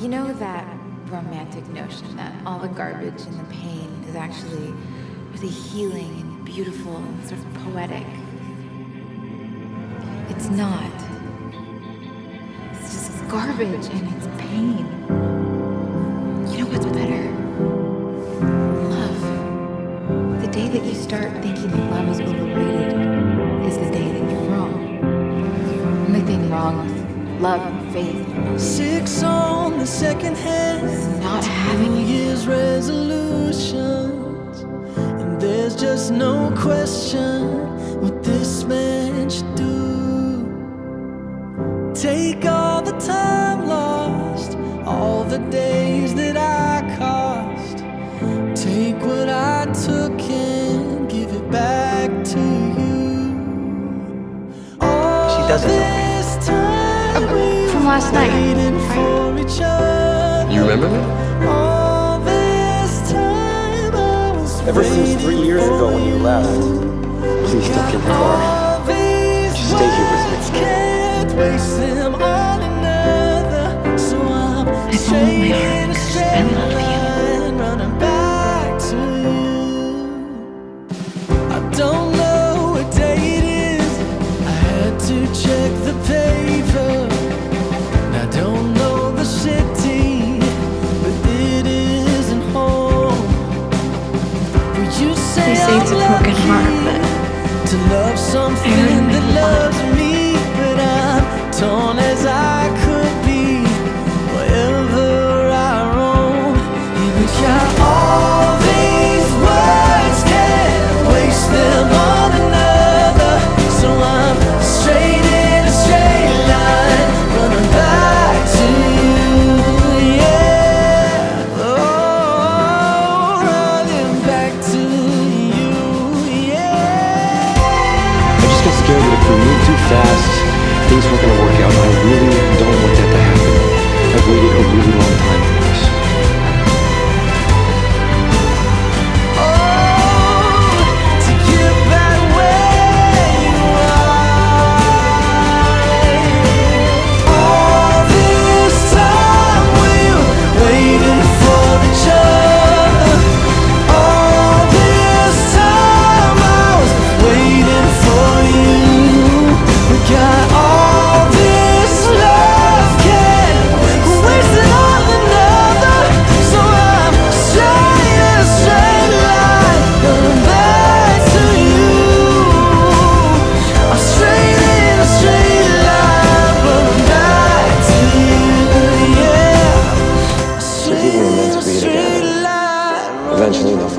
You know that romantic notion that all the garbage and the pain is actually really healing and beautiful and sort of poetic? It's not. It's just garbage and it's pain. You know what's better? Love. The day that you start thinking that love is overrated is the day that you're wrong. The only thing wrong with love and faith Six second hand. not having New. Year's resolutions. And there's just no question what this man should do. Take all the time lost, all the days that I cost. Take what I took and give it back to you. She doesn't know me. This time From last night, waiting right? for each other. You remember me? All this time I was Ever since three years ago when you left. Please don't get in the car. Just stay here with me. They say it's a broken heart, but to love something really that fast, things weren't you. Yeah. Forgive me,